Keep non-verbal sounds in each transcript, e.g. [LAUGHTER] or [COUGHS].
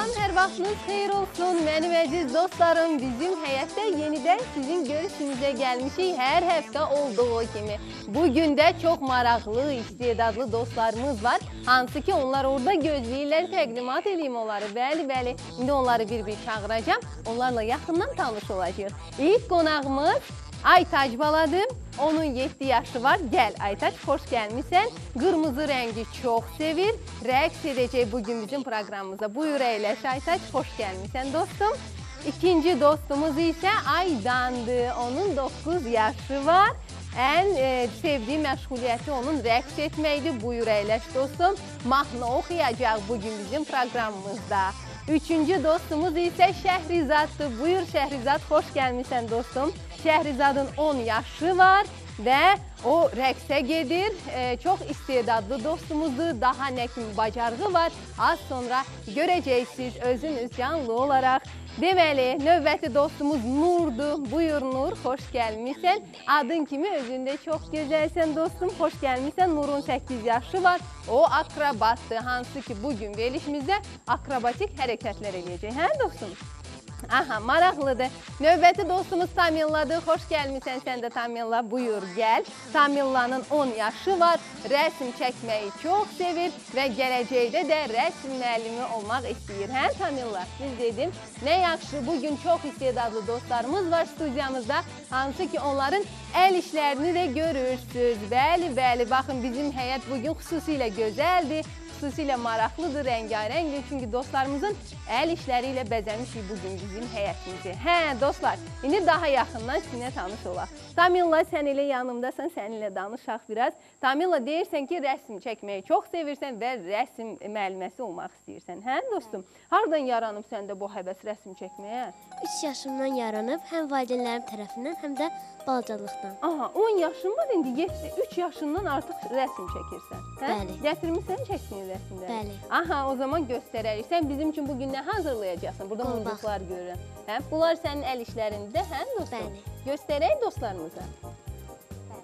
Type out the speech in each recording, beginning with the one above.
Salam, hər vaxtınız xeyir olsun. Mənim əziz dostlarım, bizim həyətdə yenidən sizin görüşünüzə gəlmişik hər həftə olduğu kimi. Bu gün də çox maraqlı, istedadlı dostlarımız var. Hansı ki, onlar orada gözləyirlər, təqdimat edeyim onları. Bəli, bəli. İndi onları bir-bir çağıracağam. Onlarla yaxından tanış olacağıq. İlk qonağımız Aytac baladır. Onun 7 yaşı var. Gəl Aytac, xoş gəlmisən. Qırmızı rəngi çox sevir. Rəqs edəcək bu gün bizim proqramımıza. Buyur əyləş Aytac, xoş gəlmisən dostum. İkinci dostumuz isə Aydandır. Onun 9 yaşı var. Ən e, sevdiyi məşğuliyyəti onun rəqs etməkdir. Buyur əyləş dostum. Mahnı oxuyacaq bu gün bizim proqramımızda. Üçüncü dostumuz isə Şəhrizaddır. Buyur Şəhrizad, xoş gəlmisən dostum. Şəhrizadın 10 yaşı var və o rəqsə gedir. E, çox istedadlı dostumuzdur. Daha nə kimi bacarığı var. Az sonra görəcəksiniz özünüz canlı olaraq. Deməli, növbəti dostumuz Nurdur. Buyur Nur, xoş gəlmisən. Adın kimi özündə çox gözəlsən dostum. Xoş gəlmisən. Nurun 8 yaşı var. O akrobatdır. Hansı ki, bu gün verilişimizdə akrobatik hərəkətlər eləyəcək. Hə dostum? Aha, maraqlıdır. Növbəti dostumuz Tamilladır. Xoş gəlmisən sən də Tamilla. Buyur, gəl. Tamillanın 10 yaşı var. Rəsm çəkməyi çox sevir və gələcəkdə də rəsm müəllimi olmaq istəyir. Hə Tamilla? Biz dedim, nə yaxşı. Bu gün çox istedadlı dostlarımız var studiyamızda. Hansı ki, onların əl işlərini də görürsüz. Bəli, bəli. Baxın, bizim həyət bu gün xüsusilə gözəldir xüsusilə maraqlıdır, rəngarəngdir. Çünki dostlarımızın əl işləri ilə bəzəmişik bu gün bizim həyətimizi. Hə, dostlar, indi daha yaxından sizinlə tanış olaq. Tamilla, sən elə yanımdasan, səninlə danışaq biraz. Tamilla, deyirsən ki, rəsm çəkməyi çox sevirsən və rəsm müəlliməsi olmaq istəyirsən. Hə, dostum? Hardan yaranıb səndə bu həvəs rəsm çəkməyə? 3 yaşımdan yaranıb, həm valideynlərim tərəfindən, həm də balacalıqdan. Aha, 10 yaşın var indi, 7, 3 yaşından artıq rəsm çəkirsən. Hə? Bəli. Gətirmisən çəkdiyin rəsmləri? Bəli. Aha, o zaman göstərərik. Sən bizim üçün bu gün nə hazırlayacaqsan? Burada Qolbaq. muncuqlar görürəm. Hə? Bunlar sənin əl işlərində, hə, dostum? Bəli. Göstərək dostlarımıza.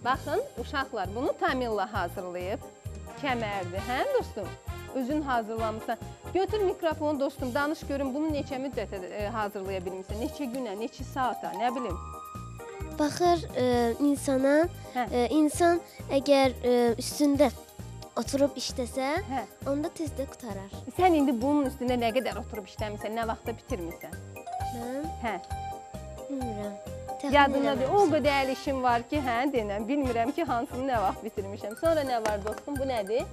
Baxın, uşaqlar bunu Tamilla hazırlayıb. Kəmərdir, hə, dostum? Özün hazırlamısan. Götür mikrofonu dostum, danış görüm bunu neçə müddətə e, hazırlaya bilmisən? Neçə günə, neçə saata, nə bilim? Baxır e, insana, Hə. e, insan əgər e, üstündə oturub işləsə, Hə. onda tezdə qutarar. Sən indi bunun üstündə nə qədər oturub işləmisən, nə vaxtda bitirmisən? Mən Hə. bilmirəm. Təxmin Yadındadır. O qədər işim var ki, hə, denən. Bilmirəm ki, hansını nə vaxt bitirmişəm. Sonra nə var dostum? Bu nədir?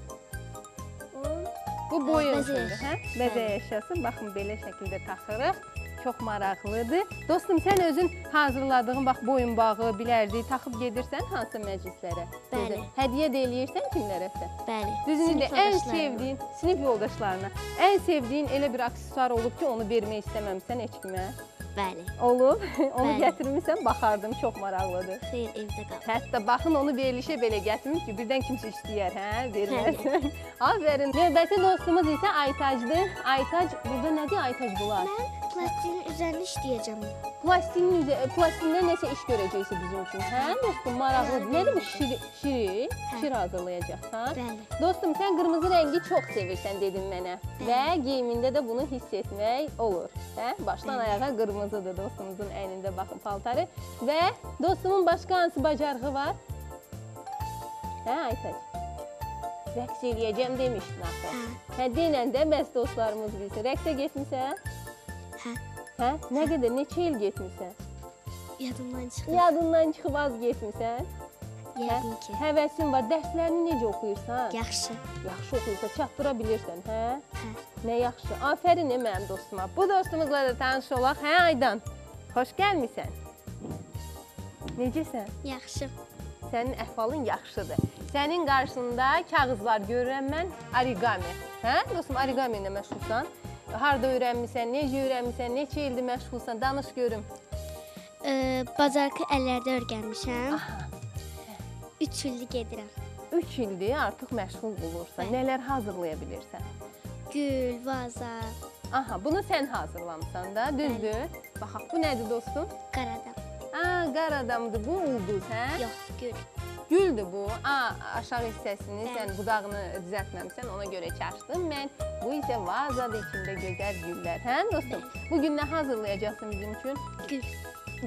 Bu boyun üçündür, hə? Bəli. əşyası. Baxın belə şəkildə taxırıq. Çox maraqlıdır. Dostum, sən özün hazırladığın bax boyunbağı, bilərzik taxıb gedirsən hansı məclislərə? Bəli. Hədiyyə də eləyirsən kimlərəsə? Bəli. Düzünü də ən sevdiyin sinif yoldaşlarına, ən sevdiyin elə bir aksesuar olub ki, onu vermək istəməmisən heç kimə? Bəli. Olub. [LAUGHS] onu Bəli. gətirmisən, baxardım, çox maraqlıdır. Xeyr, evdə qal. Hətta baxın onu verilişə belə gətirdim ki, birdən kimsə istəyər, hə, verməsən. [LAUGHS] Afərin. Növbəti dostumuz isə Aytacdır. Aytac, burada nədir Aytac bunlar? Plastinin üzerine işleyeceğim. Plastinin üzə, plastindən nəsə iş görəcəksə bizim üçün. Hə, dostum, maraqlıdır. Nədir bu şiri, şiri? Şir hazırlayacaqsan? Bəli. Dostum, sən qırmızı rəngi çox sevirsən dedin mənə. Və geyimində də bunu hiss etmək olur. Hə? Başdan ayağa qırmızıdır dostumuzun əynində baxın paltarı. Və dostumun başqa hansı bacarığı var? Hə, Aytac? Rəqs eləyəcəm demişdin axı. Hə, denən də bəs dostlarımız bilsin. Rəqsə getmisən? Hə. Nə qədər, neçə il getmisən? Yadımdan çıxdı. Yadından çıxıb az getmisən? Yəqin ki. Həvəsin var. Dərslərini necə oxuyursan? Yaxşı. Yaxşı oxuyursa çatdıra bilirsən, hə? Hə. Nə yaxşı. Afərin e, mənim dostuma. Bu dostumuzla da tanış olaq. Hə Aydan? Xoş gəlmisən. Necəsən? Yaxşı. Sənin əhvalın yaxşıdır. Sənin qarşında kağızlar görürəm mən, origami. Hə? Dostum, origami ilə məşğulsan. Harda öyrənmisən, necə öyrənmisən, neçə ildir məşğulsan? Danış görüm. E, bacarıqı əllərdə öyrənmişəm. 3 3 ildir gedirəm. 3 ildir artıq məşğul olursan. Bəli. Nələr hazırlaya bilirsən? Gül, vaza, Aha, bunu sən hazırlamısan da, düzdür? Baxaq, bu nədir dostum? qaradam. Aa, qar adamdır bu, ulduz, hə? Yox, gül. Güldür bu. Aa, aşağı hissəsini sən budağını düzəltməmisən, ona görə çaşdım mən. Bu isə vazadır içində gözəl güllər, hə dostum? Bu gün nə hazırlayacaqsan bizim üçün? Gül.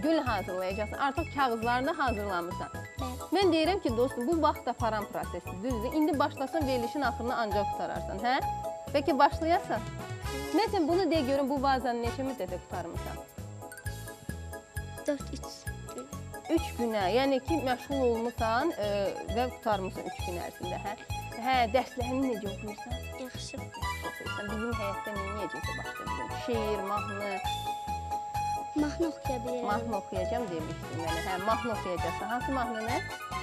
Gül hazırlayacaqsan. Artıq kağızlarını hazırlamısan. Bəli. Mən deyirəm ki, dostum, bu vaxt aparan prosesdir, düzdür? İndi başlasan verilişin axırını ancaq qutararsan, hə? Bəlkə başlayasan? Məsələn, bunu deyə görüm bu vazanı neçə müddətə qutarmısan? 4 3 gül. 3 günə, yəni ki, məşğul olmusan e, və qutarmısan 3 gün ərzində, hə? Hə, dərslərini necə oxuyursan? Yaxşı. Yaxşı oxuyursan. Bizim həyatda nə edəcəksə başqa bizim şeir, mahnı, Mahnı oxuya bilirəm. mahnı oxuyacağam demişdim mənə. Hə, mahnı oxuyacaqsan. Hansı mahnını?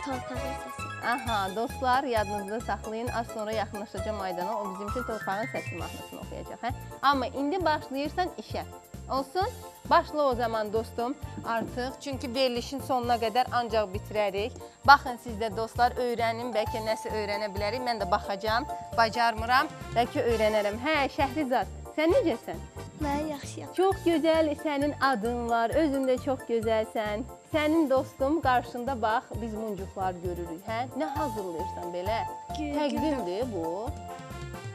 Torpağın səsi. Aha, dostlar, yadınızda saxlayın. Az sonra yaxınlaşacağam Aydana. O bizim üçün torpağın səsi mahnısını oxuyacaq, hə? Amma indi başlayırsan işə. Olsun? Başla o zaman dostum. Artıq çünki verilişin sonuna qədər ancaq bitirərik. Baxın siz də dostlar, öyrənin, bəlkə nəsə öyrənə bilərik. Mən də baxacağam, bacarmıram, bəlkə öyrənərəm. Hə, Şəhrizad, sən necəsən? Mən yaxşıyam. Çox gözəl sənin adın var. Özün də çox gözəlsən. Sənin dostum qarşında bax, biz muncuqlar görürük, hə? Nə hazırlayırsan belə? Təqvimdir bu.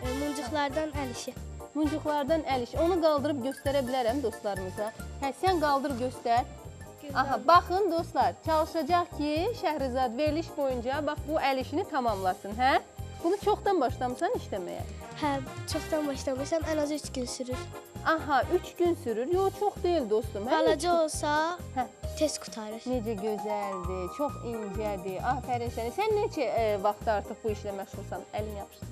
E, Muncuqlardan əl işi. Muncuqlardan əl iş. Onu qaldırıb göstərə bilərəm dostlarımıza. Hə, sən qaldır göstər. Aha, baxın dostlar, çalışacaq ki, Şəhrizad veriliş boyunca bax bu əl işini tamamlasın, hə? Bunu çoxdan başlamısan işləməyə. Hə, çoxdan başlamışam. Ən az 3 gün sürür. Aha, 3 gün sürür. Yox, çox deyil dostum. hə? Balaca olsa Hə. tez qutarır. Necə gözəldir, çox incədir. Afərin sənə. Sən neçə e, vaxt artıq bu işlə məşğulsan? Əlin yapışdı.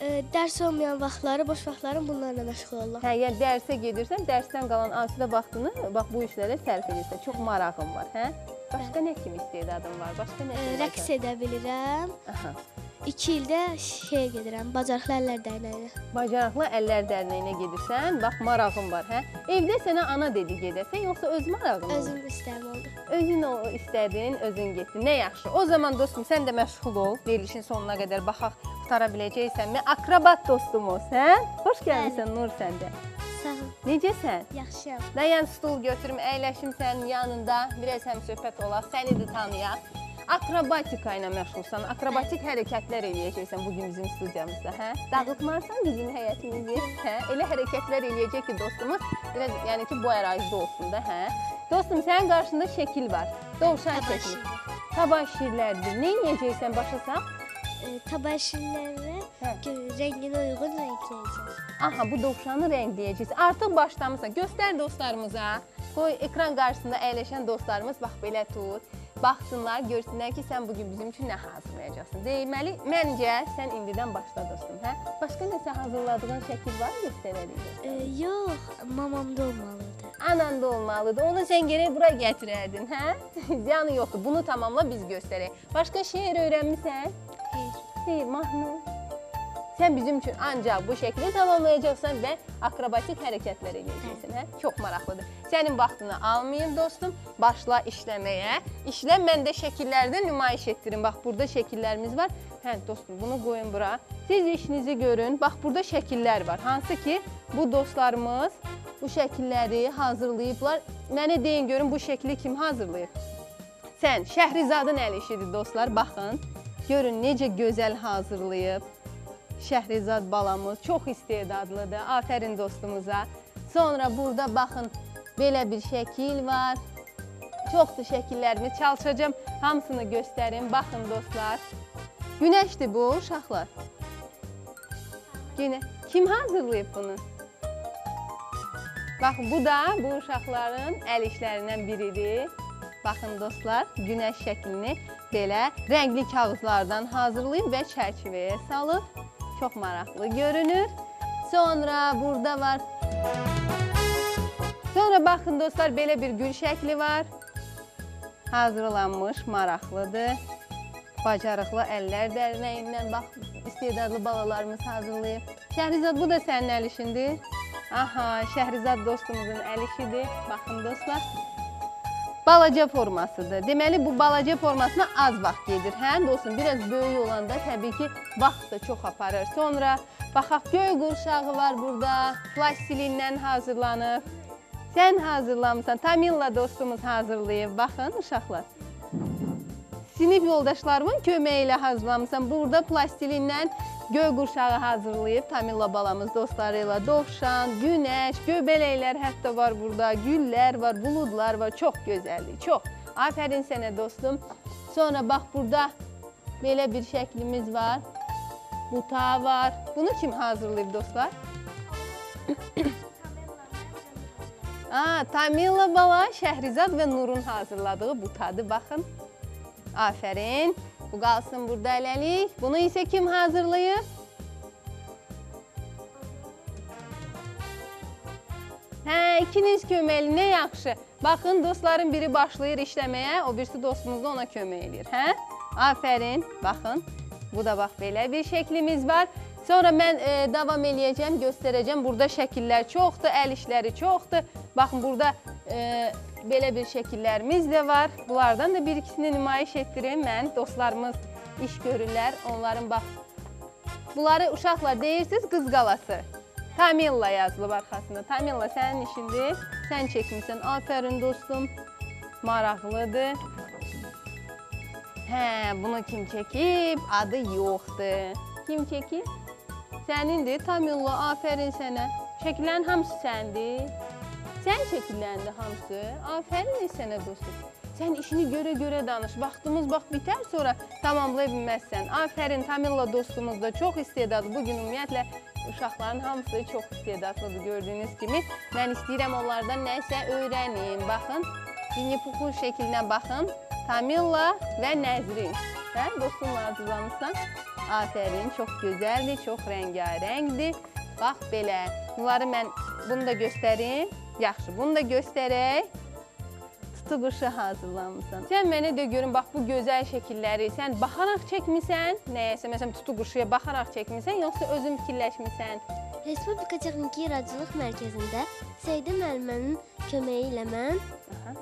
E, dərs olmayan vaxtları, boş vaxtlarım bunlarla məşğul oluram. Hə, yəni dərsə gedirsən, dərsdən qalan asudə vaxtını bax bu işlərə sərf edirsən. Çox marağın var, hə? Başqa nə kimi istedadın var? Başqa nə? E, rəqs edə bilirəm. Aha. 2 ildə şey gedirəm, Bacarıqlı Əllər Dərnəyinə. Bacarıqlı Əllər Dərnəyinə gedirsən, bax marağın var, hə? Evdə sənə ana dedi gedəsən, yoxsa öz marağın mı? Özüm istəyim oldu. Özün o istədin, özün getdin. Nə yaxşı. O zaman dostum sən də məşğul ol. Verilişin sonuna qədər baxaq qutara biləcəksənmi? Akrobat dostumuz, hə? Xoş gəlmisən Nur sən də. Sağ ol. Necəsən? Yaxşıyam. Dayan stul götürüm, əyləşim sənin yanında. Biraz həm söhbət olaq, səni də tanıyaq. Akrobatika ilə məşğulsan, akrobatik hərəkətlər eləyəcəksən bu gün bizim studiyamızda, hə? Dağıtmarsan bizim həyətimizi, hə? Elə hərəkətlər eləyəcək ki, dostumuz biraz yəni ki, bu ərazidə olsun da, hə? Dostum, sənin qarşında şəkil var. Dovşan şəkli. Tabaşirlərdir. Nə edəcəksən başa sağ? E, Tabaşirləri Hə. rənginə uyğun rəngləyəcəm. Aha, bu dovşanı rəngləyəcəksən. Artıq başlamısan. Göstər dostlarımıza. Qoy ekran qarşısında əyləşən dostlarımız bax belə tut. Baxsınlar, görsünlər ki, sən bu gün bizim üçün nə hazırlayacaqsan. Deməli, məncə sən indidən başla dostum, hə? Başqa nəsə hazırladığın şəkil var göstərərik. E, yox, mamamda olmalıdır. Ananda olmalıdır. Onu sən gərək bura gətirərdin, hə? [LAUGHS] Ziyanı yoxdur. Bunu tamamla biz göstərək. Başqa şeir öyrənmisən? Xeyr. Xeyr, mahnı. Sən bizim üçün ancaq bu şəkli tamamlayacaqsan və akrobatik hərəkətlər edəcəksən, hə? Çox maraqlıdır. Sənin vaxtını almayım dostum. Başla işləməyə. İşlə mən də şəkillərdə nümayiş etdirim. Bax burada şəkillərimiz var. Hə, dostum, bunu qoyun bura. Siz işinizi görün. Bax burada şəkillər var. Hansı ki, bu dostlarımız bu şəkilləri hazırlayıblar. Mənə deyin görün bu şəkli kim hazırlayıb? Sən Şəhrizadın əl işidir dostlar. Baxın. Görün necə gözəl hazırlayıb. Şəhrizad balamız çox istedadlıdır. Afərin dostumuza. Sonra burada baxın belə bir şəkil var. Çoxdur şəkillərimi çalışacağam hamısını göstərim. Baxın dostlar. Günəşdir bu uşaqlar. Günə kim hazırlayıb bunu? Baxın bu da bu uşaqların əl işlərindən biridir. Baxın dostlar, günəş şəklini belə rəngli kağızlardan hazırlayıb və çərçivəyə salıb. Çox maraqlı görünür. Sonra burada var. Sonra baxın dostlar, belə bir gül şəkli var. Hazırlanmış, maraqlıdır. Bacarıqlı əllər dərnəyindən bax istedadlı balalarımız hazırlayıb. Şəhrizad bu da sənin əl işindir. Aha, Şəhrizad dostumuzun əl işidir. Baxın dostlar. Balaca formasıdır. Deməli bu balaca formasına az vaxt gedir. Hə, dostum, biraz böyük olanda təbii ki, vaxt da çox aparır. Sonra baxaq göy qurşağı var burada. Plastilindən hazırlanıb. Sən hazırlamısan. Tamilla dostumuz hazırlayıb. Baxın uşaqlar. Sinif yoldaşlarımın köməyi ilə hazırlamısan. Burada plastilindən göy qurşağı hazırlayıb Tamilla balamız dostları ilə dovşan, günəş, göbələklər hətta var burada, güllər var, buludlar var. Çox gözəldir, çox. Afərin sənə dostum. Sonra bax burada belə bir şəklimiz var. Buta var. Bunu kim hazırlayıb dostlar? [COUGHS] Aa, Tamilla bala, Şəhrizad və Nurun hazırladığı butadır. Baxın. Afərin. Bu qalsın burada hələlik. Bunu isə kim hazırlayıb? Hə, ikiniz köməkli, nə yaxşı. Baxın, dostların biri başlayır işləməyə, o birisi dostumuz da ona kömək eləyir, hə? Afərin, baxın. Bu da bax belə bir şəklimiz var. Sonra mən e, davam eləyəcəm, göstərəcəm. Burada şəkillər çoxdur, əl işləri çoxdur. Baxın, burada e, belə bir şəkillərimiz də var. Bunlardan da bir ikisini nümayiş etdirim. Mən dostlarımız iş görürlər. Onların bax Bunları uşaqlar deyirsiniz qız qalası. Tamilla yazılıb arxasında. Tamilla sənin işindir. Sən çəkmisən. Afərin dostum. Maraqlıdır. Hə, bunu kim çəkib? Adı yoxdur. Kim çəkib? Sənindir. Tamilla, afərin sənə. Çəkilən hamısı səndir. Sən çəkiləndir hamısı. Afərin sənə dostum. Sən işini görə-görə danış. Vaxtımız bax bitər, sonra tamamlaya bilməzsən. Afərin Tamilla dostumuz da çox istedadlı. Bu gün ümumiyyətlə uşaqların hamısı çox istedadlıdır gördüyünüz kimi. Mən istəyirəm onlardan nəsə öyrənim. Baxın, Winnie Puhun şəklinə baxın. Tamilla və Nəzrin. Hə, dostumla hazırlanırsan. Afərin, çox gözəldir, çox rəngarəngdir. Bax belə. Bunları mən bunu da göstərim. Yaxşı, bunu da göstərək. Tutu quşu hazırlamısan. Sən mənə də görün, bax bu gözəl şəkilləri sən baxaraq çəkmisən, nəyəsə, məsələn, tutu quşuya baxaraq çəkmisən, yoxsa özün fikirləşmisən? Respublika Texniki Yaradıcılıq Mərkəzində Səidə müəllimənin köməyi ilə mən Aha.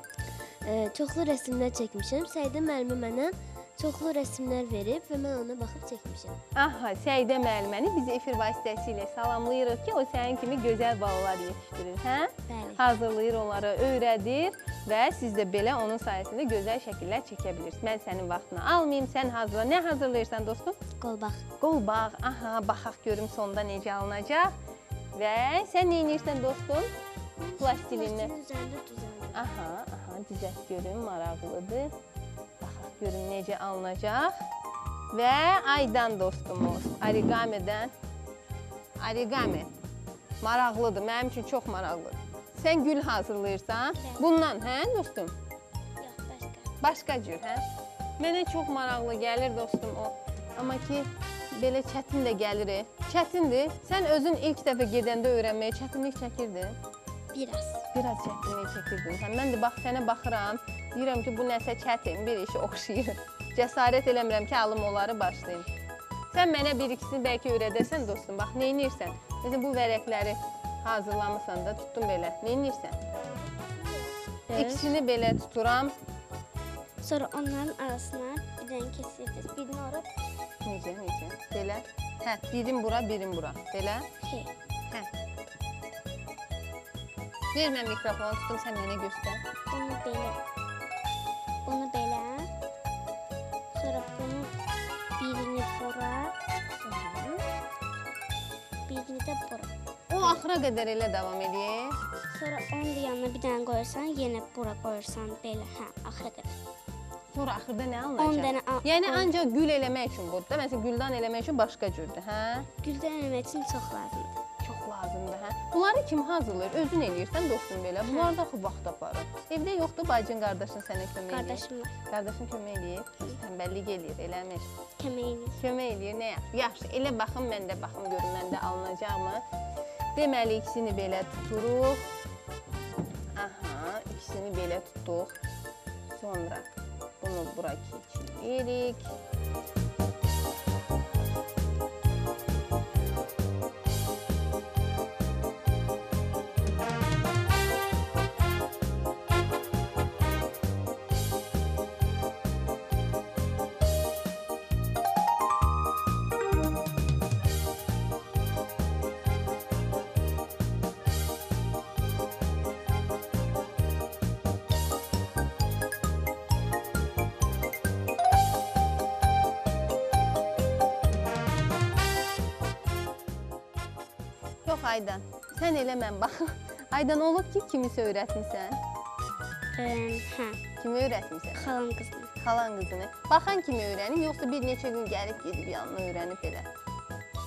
e, çoxlu rəsmlər çəkmişəm. Səidə müəllimə mənə çoxlu rəsmlər verib və mən ona baxıb çəkmişəm. Aha, Səidə müəlliməni biz efir vasitəsilə salamlayırıq ki, o sənin kimi gözəl balalar yetişdirir, hə? Bəli. Hazırlayır onları, öyrədir və siz də belə onun sayəsində gözəl şəkillər çəkə bilirsiniz. Mən sənin vaxtını almayım, sən hazırla. Nə hazırlayırsan dostum? Qolbaq. Qolbağ. Aha, baxaq görüm sonda necə alınacaq. Və sən nə edirsən dostum? Plastilindən. Plastinin üzərində düzəldir. Aha, aha, düzət görüm, maraqlıdır. Görüm necə alınacaq. Və Aydan dostumuz, origamidən. Origami. Maraqlıdır, mənim üçün çox maraqlıdır. Sən gül hazırlayırsan? Bundan, hə dostum? Yox, başqa. Başqa cür, hə? Mənə çox maraqlı gəlir dostum o. Amma ki belə çətin də gəlir. e. Çətindir. Sən özün ilk dəfə gedəndə öyrənməyə çətinlik çəkirdin. Biraz. Biraz çətinlik çəkirdin. Sən mən də bax sənə baxıram, deyirəm ki, bu nəsə çətin bir işə oxşayır. Cəsarət eləmirəm ki, alım onları başlayım. Sən mənə bir ikisini bəlkə öyrədəsən dostum. Bax, nə edirsən? Məsələn, bu vərəqləri hazırlamısan da, tutdum belə. Nə edirsən? İkisini belə tuturam. Sonra onların arasına bir dənə kəsirsiniz. Birini ora, Necə, necə? Belə. Hə, birim bura, birim bura. Belə. şey. Hə. Ver mən mikrofonu tutum, sən mənə göstər. Bunu belə. Bunu belə. Sonra bunun birini bura, birini də bura. O axıra qədər elə davam eləyir. Sonra onun yanına bir dənə qoyursan, yenə bura qoyursan belə, hə, axıra qədər. Sonra axırda nə 10 alınacaq? Yəni on- ancaq gül eləmək üçün budur da. Məsələn, güldan eləmək üçün başqa cürdür, hə? Güldən eləmək üçün çox lazımdır. Lazımdır, hə? Bunları kim hazırlayır? Özün eləyirsən dostum belə. Bunlar da axı vaxt aparır. Evdə yoxdur, bacın, qardaşın sənə kömək eləyir. Qardaşım var, Qardaşın kömək eləyir. Tənbəllik eləyir, eləmir. kömək edir. Kömək eləyir, nə yaxşı. Elə baxım mən də baxım görüm məndə alınacaqmı? Deməli ikisini belə tuturuq. Aha, ikisini belə tutduq. Sonra bunu bura keçiririk. Yox, Aydan. Sən elə mən bax. [LAUGHS] Aydan olub ki, kimisə öyrətmisən? hə, Kimi öyrətmisən? xalam qızını. Xalan qızını. Baxan kimi öyrənib, yoxsa bir neçə gün gəlib gedib yanına öyrənib elə?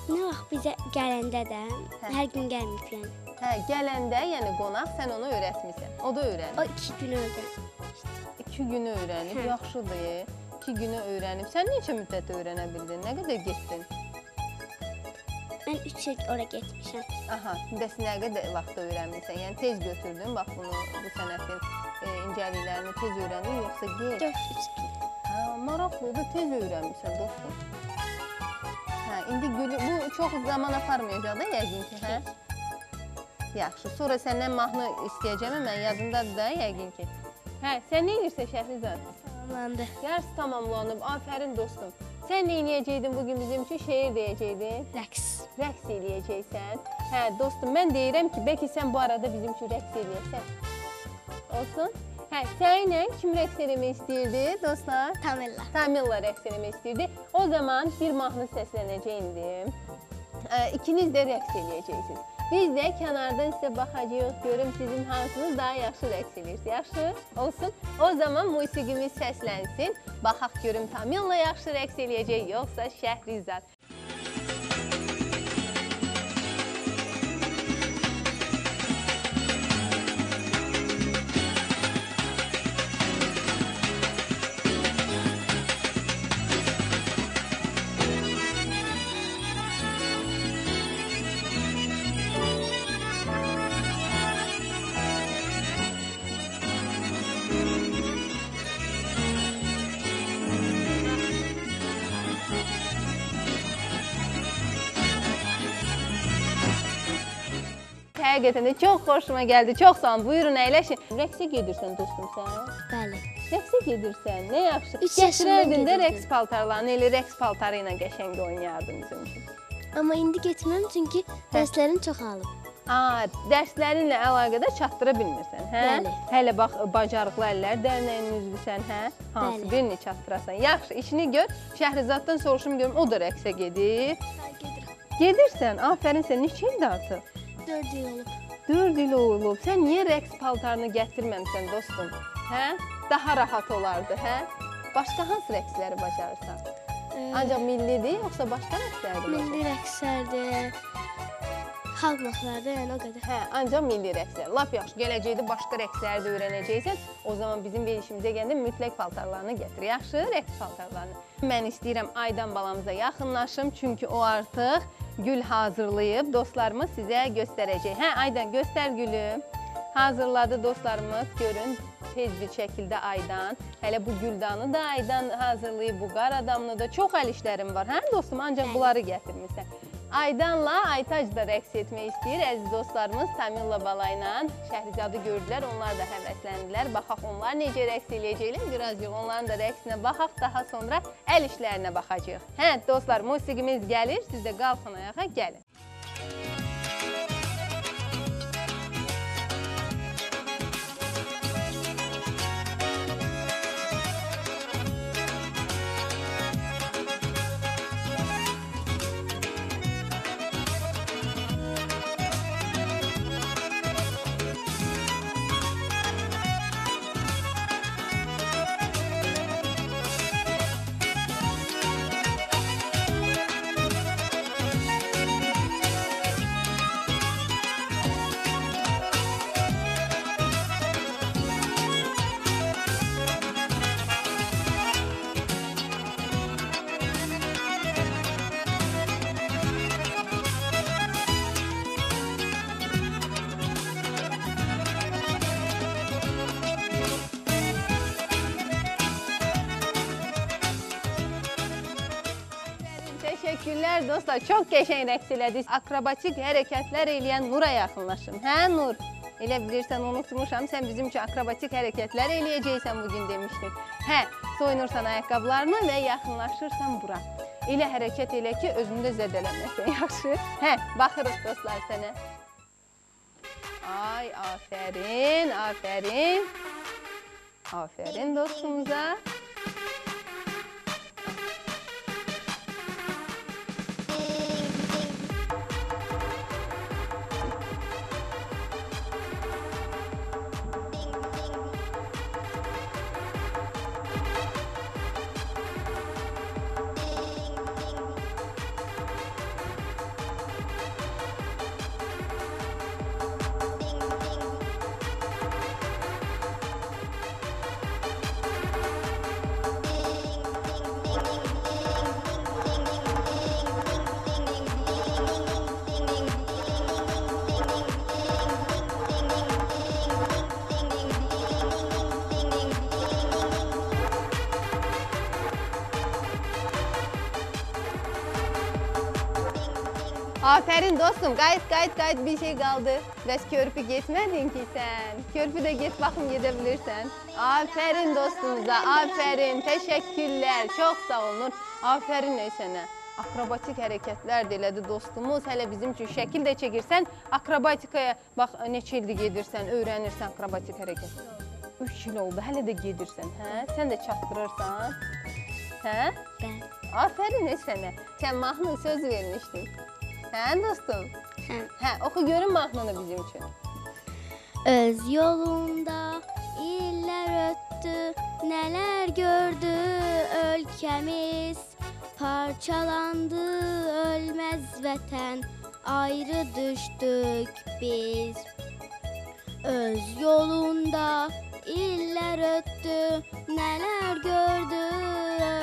Nə vaxt bizə gələndə də Hə. hər gün gəlməyib yəni. Hə, gələndə, yəni qonaq sən onu öyrətmisən. O da öyrənib. O 2 gün öldü. 2 günü öyrənib, Hə. yaxşıdır. 2 günü öyrənib. Sən neçə müddət öyrənə bildin? Nə qədər getdin? Mən 3 il ora getmişəm. Aha, bəs nə qədər vaxt öyrənmisən? Yəni tez götürdün, bax bunu bu sənətin e, incəliklərini tez öyrəndin yoxsa gec? 4-3 gün. Hə, maraqlıdır, tez öyrənmisən dostum. Hə, indi gülü bu çox zaman aparmayacaq da yəqin ki, hə? Yaxşı, sonra səndən mahnı istəyəcəm, mən yadındadır da yəqin ki. Hə, sən nə edirsən Şəhrizad? Tamamlandı. Dərs tamamlanıb. Afərin dostum. Sən nə edəcəydin bu gün bizim üçün? Şeir deyəcəydin, Rəqs. rəqs eləyəcəksən. Hə, dostum, mən deyirəm ki, bəlkə sən bu arada bizim üçün rəqs eləyəsən. Olsun? Hə, səninlə kim rəqs eləmək istəyirdi, dostlar? Tamilla. Tamilla rəqs eləmək istəyirdi. O zaman bir mahnı səslənəcək indi. İkiniz də rəqs eləyəcəksiniz. Biz də kənardan sizə baxacağıq, görüm sizin hansınız daha yaxşı rəqs eləyirsiniz. Yaxşı? Olsun. O zaman musiqimiz səslənsin. Baxaq görüm Tamilla yaxşı rəqs eləyəcək yoxsa Şəhrizad. Həqiqətən də çox xoşuma gəldi. Çox sağ olun. Buyurun əyləşin. Rəqsə gedirsən dostum sən? Bəli. Rəqsə gedirsən. Nə yaxşı. Gətirərdin də rəqs paltarlarını, elə rəqs paltarı ilə qəşəng oynayardın bizim üçün. Amma indi getmirəm çünki dərslərim çoxalıb. Aa, dərslərinlə əlaqədar çatdıra bilmirsən, hə? Bəli. Hələ bax bacarıqlı əllər dərnəyinin üzvüsən, hə? Hansı Bəli. birini çatdırasan? Yaxşı, işini gör. Şəhrizaddan soruşum görüm, o da rəqsə gedir. Hə, gedirəm. Gedirsən, afərin sən neçə ildir artıq? 4 il olub. 4 il olub. Sən niyə rəqs paltarını gətirməmisən dostum? Hə? Daha rahat olardı, hə? Başqa hansı rəqsləri bacarırsan? Ee, Ancaq millidir, yoxsa başqa rəqslərdir? milli rəqslərdir. Xalq mahnıları, yəni o qədər. Hə, ancaq milli rəqslər. Lap yaxşı. Gələcəkdə başqa rəqsləri də öyrənəcəksən. O zaman bizim verilişimizə gələndə mütləq paltarlarını gətir. Yaxşı, rəqs paltarlarını. Mən istəyirəm Aydan balamıza yaxınlaşım, çünki o artıq gül hazırlayıb dostlarımız sizə göstərəcək. Hə, Aydan göstər gülü. Hazırladı dostlarımız. Görün tez bir şəkildə Aydan. Hələ bu güldanı da Aydan hazırlayıb, bu qar adamını da çox əl işlərim var. Hə dostum, ancaq bunları gətirmisən. Aydanla Aytac da rəqs etmək istəyir. Əziz dostlarımız Tamilla Bala ilə Şəhrizadı gördülər. Onlar da həvəsləndilər. Baxaq onlar necə rəqs eləyəcəklər. Birazcıq onların da rəqsinə baxaq. Daha sonra əl işlərinə baxacağıq. Hə, dostlar, musiqimiz gəlir. Siz də qalxın ayağa, gəlin. Təşəkkürlər dostlar. Çox qəşəng rəqs elədiniz. Akrobatik hərəkətlər eləyən Nura yaxınlaşın. Hə Nur? Elə bilirsən unutmuşam. Sən bizim üçün akrobatik hərəkətlər eləyəcəksən bu gün demişdin. Hə, soyunursan ayaqqabılarını və yaxınlaşırsan bura. Elə hərəkət elə ki, özünü də zədələməsən, [LAUGHS] yaxşı? Hə, baxırıq dostlar sənə. Ay, afərin, afərin. Afərin dostumuza. Aferin dostum. Qayıt, qayıt, qayıt. Bir şey qaldı. Bəs körpü getmədin ki sən. Körpü də get baxım gedə bilirsən. Aferin dostumuza. Aferin. Təşəkkürlər. Çox sağ olun. Aferin ey sənə. Akrobatik hərəkətlər də elədi dostumuz. Hələ bizim üçün şəkil də çəkirsən. Akrobatikaya bax neçə ildir gedirsən, öyrənirsən akrobatik hərəkət. 3 il oldu. Hələ də gedirsən, hə? Sən də çatdırırsan. Hə? Bəli. Aferin ey sənə. Sən mahnı söz vermişdin. Hə dostum? Hə. Hə, oxu görün mahnını bizim üçün. Öz yolunda iller öttü, neler gördü ülkemiz. Parçalandı ölmez vətən, ayrı düştük biz. Öz yolunda iller öttü, neler gördü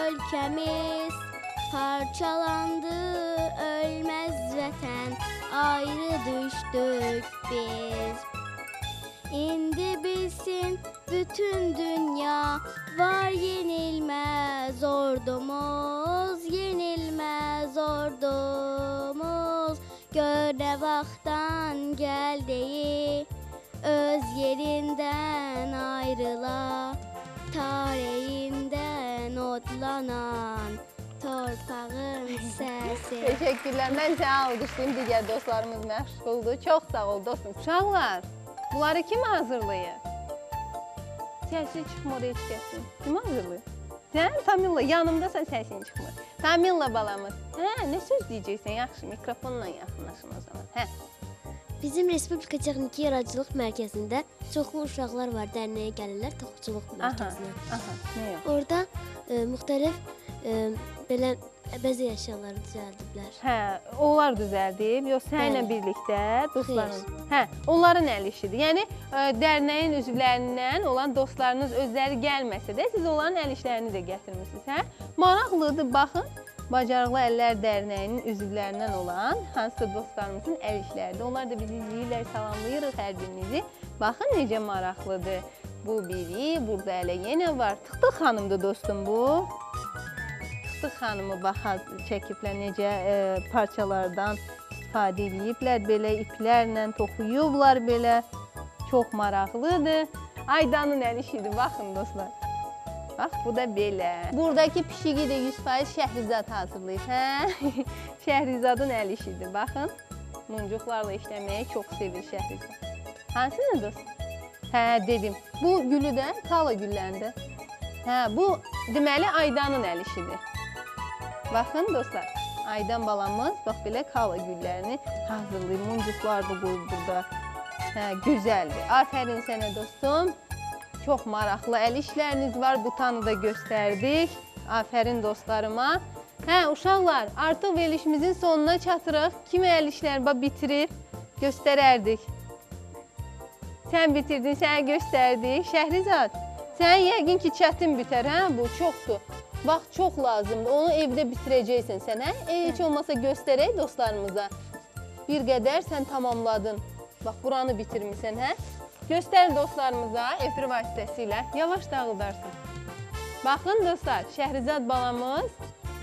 ülkemiz. Parçalandı ölmez vətən, ayrı düştük biz. İndi bilsin bütün dünya var yenilmez ordumuz, yenilmez ordumuz. Gör ne vaktan geldiği öz yerinden ayrıla, tarihinden otlanan torpağın [LAUGHS] sesi. Təşəkkürlər. Mən səni alqışlayım. Digər dostlarımız məşğuldur. Çox sağ ol dostum. Uşaqlar, bunları kim hazırlayır? Səsin çıxmır heç kəsin. Kim hazırlayır? Sən Tamilla yanımdasan səsin çıxmır. Tamilla balamız. Hə, nə söz deyəcəksən? Yaxşı, mikrofonla yaxınlaşın o zaman. Hə. Bizim Respublika Texniki Yaradıcılıq Mərkəzində çoxlu uşaqlar var, dərnəyə gəlirlər toxuculuq Aha. mərkəzinə. Aha, nə yox. Orada e, müxtəlif e, belə bəzi əşyaları düzəldiblər. Hə, onlar düzəldib, yox səninlə Bəli. birlikdə dostların. Hə, onların əl işidir. Yəni ə, dərnəyin üzvlərindən olan dostlarınız özləri gəlməsə də siz onların əl işlərini də gətirmisiniz, hə? Maraqlıdır, baxın. Bacarıqlı Əllər Dərnəyinin üzvlərindən olan hansısa dostlarımızın əl işləridir. Onlar da bizi izləyirlər, salamlayırıq hər birinizi. Baxın necə maraqlıdır. Bu biri, burada elə yenə var. Tıxtıq xanımdır dostum bu. Tıxtıq xanımı baxa çəkiblər necə e, parçalardan istifadə ediblər, belə iplərlə toxuyublar belə. Çox maraqlıdır. Aydanın əl işidir, baxın dostlar. Bax, bu da belə. Buradakı pişiyi də 100% Şəhrizad hazırlayıb, hə? [LAUGHS] Şəhrizadın əl işidir, baxın. Muncuqlarla işləməyi çox sevir Şəhrizad. Hansını dostum? Hə, dedim. Bu gülü də kala gülləridir. Hə, bu deməli Aydanın əl işidir. Baxın dostlar, Aydan balamız bax belə kala güllərini hazırlayıb, muncuqlar da qoyub burada. Hə, gözəldir. Afərin sənə dostum. Çox maraqlı əl işləriniz var. Bu tanı da göstərdik. Afərin dostlarıma. Hə, uşaqlar, artıq verilişimizin sonuna çatırıq. Kim əl işləri bax bitirib göstərərdik. Sən bitirdin, sənə göstərdik. Şəhrizad, sən yəqin ki, çətin bitər, hə? Bu çoxdur. Vaxt çox lazımdır. Onu evdə bitirəcəksən sən, hə? E, heç olmasa göstərək dostlarımıza. Bir qədər sən tamamladın. Bax, buranı bitirmisən, hə? Göstər dostlarımıza efir vasitəsilə. Yavaş dağıldarsın. Baxın dostlar, Şəhrizad balamız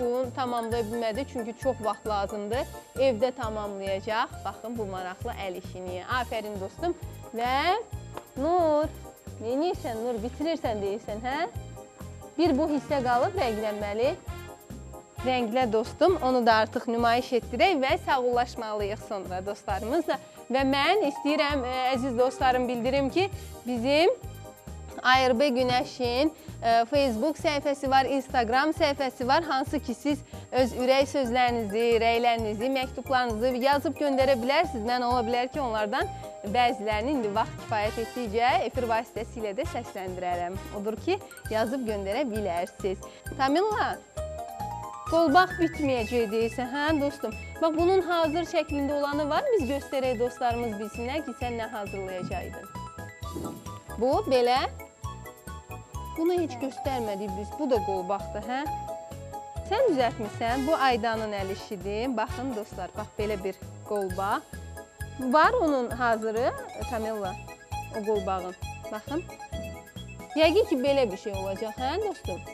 bunu tamamlaya bilmədi çünki çox vaxt lazımdır. Evdə tamamlayacaq. Baxın bu maraqlı əl işini. Afərin dostum. Və Nur, neynirsən Nur? Bitirirsən deyirsən, hə? Bir bu hissə qalıb rənglənməli. Rənglə dostum, onu da artıq nümayiş etdirək və sağollaşmalıyıq sonra dostlarımızla. Və mən istəyirəm, ə, əziz dostlarım, bildirim ki, bizim Ayırbe Günəşin ə, Facebook səhifəsi var, Instagram səhifəsi var. Hansı ki siz öz ürək sözlərinizi, rəylərinizi, məktublarınızı yazıb göndərə bilərsiniz. Mən ola bilər ki, onlardan bəzilərini indi vaxt kifayət etdikcə efir vasitəsilə də səsləndirərəm. Odur ki, yazıb göndərə bilərsiniz. Tamilla, qolbaq bitməyəcək deyirsən, hə dostum? Bax bunun hazır şəklində olanı var. Biz göstərək dostlarımız bilsinlər ki, sən nə hazırlayacaqdın. Bu belə. Bunu heç göstərmədik biz. Bu da qolbaqdır, hə? Sən düzəltmisən. Bu Aydanın əl işidir. Baxın dostlar, bax belə bir qolbaq. Var onun hazırı, Tamilla, o qolbağın. Baxın. Yəqin ki, belə bir şey olacaq, hə dostum?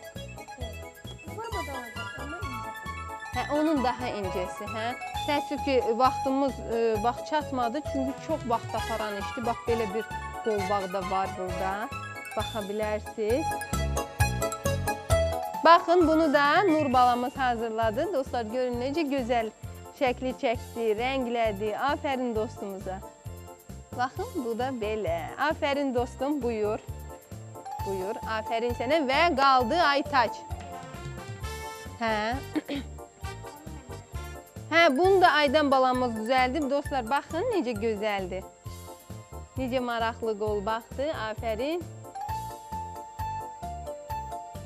Hə, onun daha incəsi, hə. Təəssüf ki, vaxtımız e, vaxt çatmadı, çünki çox vaxt aparan işdir. Bax belə bir qolbaq da var burada. Baxa bilərsiniz. Baxın, bunu da Nur balamız hazırladı. Dostlar, görün necə gözəl şəkli çəkdi, rənglədi. Afərin dostumuza. Baxın, bu da belə. Afərin dostum, buyur. Buyur, afərin sənə və qaldı Aytaç. Hə. [COUGHS] Hə, bunu da Aydan balamız düzəldib. Dostlar, baxın necə gözəldir. Necə maraqlı qolbaqdır. Afərin.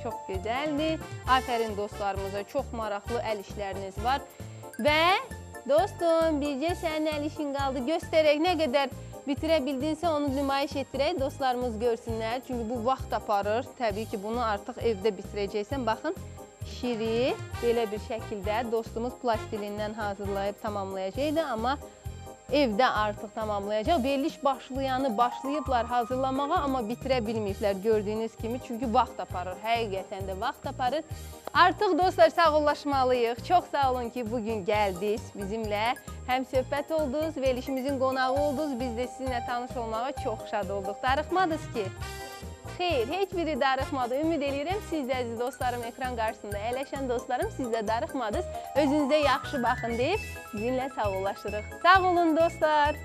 Çox gözəldir. Afərin dostlarımıza. Çox maraqlı əl işləriniz var. Və dostum, bircə sənin əl işin qaldı. Göstərək nə qədər bitirə bildinsə onu nümayiş etdirək, dostlarımız görsünlər. Çünki bu vaxt aparır. Təbii ki, bunu artıq evdə bitirəcəksən. Baxın, şiri belə bir şəkildə dostumuz plastilindən hazırlayıb tamamlayacaqdı, amma evdə artıq tamamlayacaq. Veriliş başlayanı başlayıblar hazırlamağa, amma bitirə bilməyiblər gördüyünüz kimi. Çünki vaxt aparır, həqiqətən də vaxt aparır. Artıq dostlar sağollaşmalıyıq. Çox sağ olun ki, bugün gəldiniz bizimlə. Həm söhbət oldunuz, verilişimizin qonağı oldunuz. Biz də sizinlə tanış olmağa çox şad olduq. Darıxmadınız ki? Xeyr, heç biri darıxmadı. Ümid eləyirəm siz də əziz dostlarım ekran qarşısında əyləşən dostlarım siz də darıxmadınız. Özünüzə yaxşı baxın deyib sizinlə sağollaşırıq. Sağ olun dostlar.